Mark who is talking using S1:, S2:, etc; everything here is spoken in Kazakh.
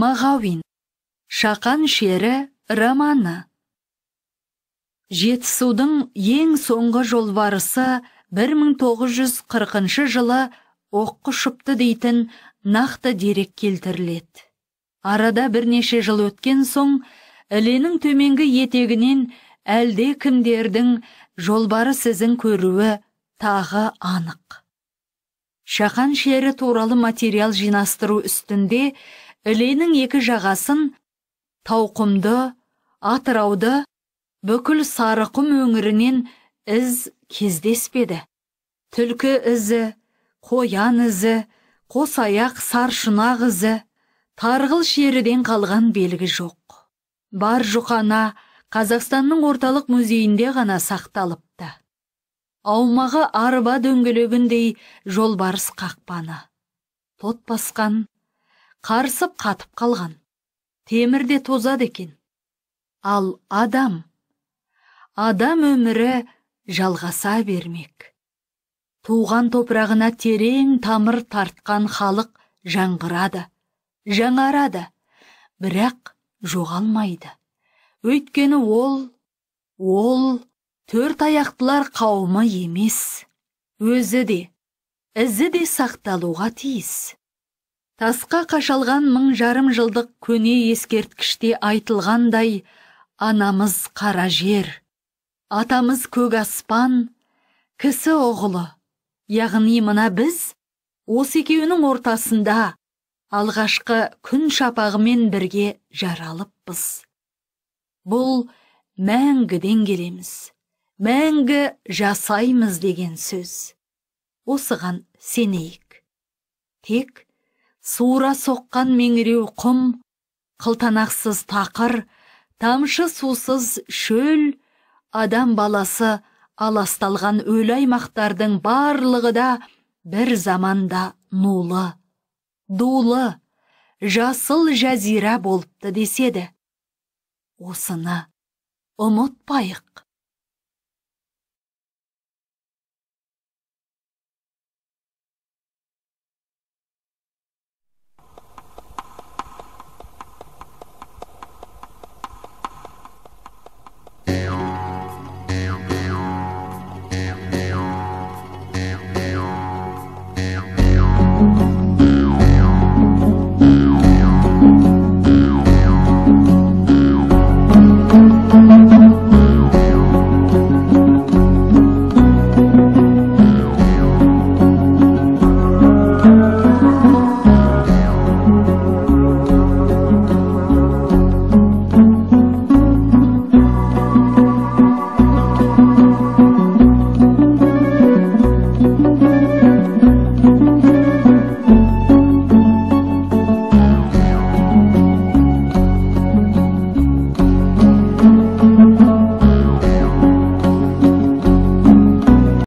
S1: мауин шақан шері романы. Жетісудың ең соңғы жолбарысы 1940 жылы оққа ұшыпты дейтін нақты дерек келтіріледі. Арада бірнеше жыл өткен соң іленің төменгі етегінен әлде кімдердің жолбары сізін көруі тағы анық. Шақан шері туралы материал жинастыру үстінде іленің екі жағасын тауқұмды атырауды бүкіл сарықұм өңірінен із кездеспеді. Түлкі ізі қоян ізі қосаяқ саршұнақ ізі тарғыл шеріден қалған белгі жоқ. Бар жұқана қазақстанның орталық музейінде ғана сақталыпты. Аумағы арба дөңгелегіндей жолбарыс қақпаны. Тот басқан қарсып қатып қалған. Темірде тозады екен. Ал адам адам өмірі жалғаса бермек. Туған топырағына терең тамыр тартқан халық жаңғырады жаңарады бірақ жоғалмайды. Өйткені ол ол төрт аяқтылар қауымы емес. Өзі де ізі де сақталуға тиіс. Тасқа қашалған мың жарым жылдық көне ескерткіште айтылғандай анамыз қара жер атамыз көк аспан кісі оғлы. Яғни мына біз осы екеуінің ортасында алғашқы күн шапағымен бірге жаралыппыз. Бұл мәңгіден келеміз мәңгі жасаймыз деген сөз. Осыған сенейік тек сура соққан меңіреу құм қылтанақсыз тақыр тамшы сусыз шөл адам баласы аласталған өлі аймақтардың барлығы да бір заманда нулы. Дулы жасыл жазира болыпты деседі. Осыны ұмытпайық.